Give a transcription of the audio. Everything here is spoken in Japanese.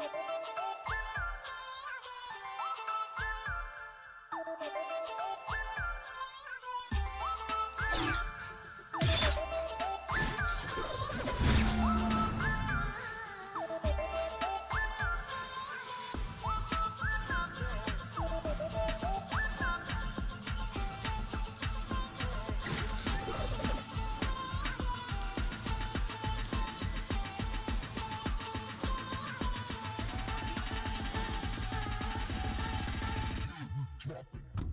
you happen.